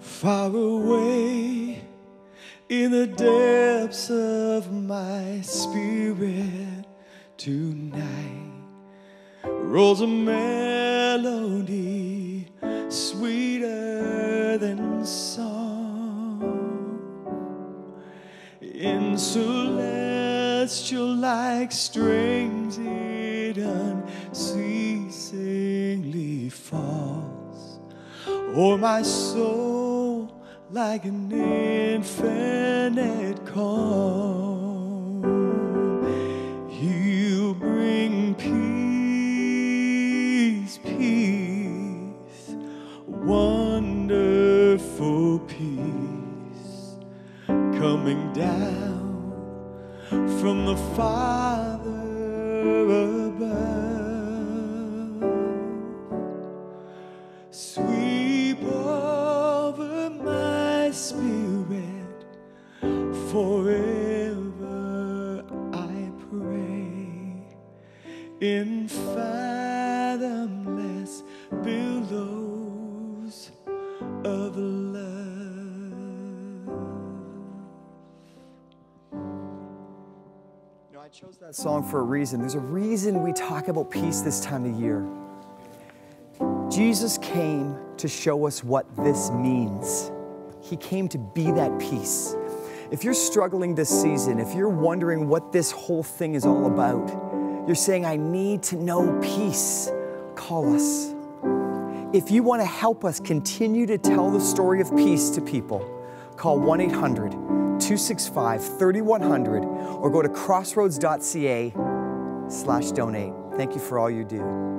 far away in the depths of my spirit tonight. Rolls a melody sweeter than song. In celestial like strings it unceasingly falls. O'er my soul like an infinite calm. You bring peace, peace, wonderful peace coming down from the Father above. Sweep spirit forever, I pray, in fathomless billows of love. You know, I chose that song for a reason. There's a reason we talk about peace this time of year. Jesus came to show us what this means. He came to be that peace. If you're struggling this season, if you're wondering what this whole thing is all about, you're saying, I need to know peace, call us. If you want to help us continue to tell the story of peace to people, call 1 800 265 3100 or go to crossroads.ca slash donate. Thank you for all you do.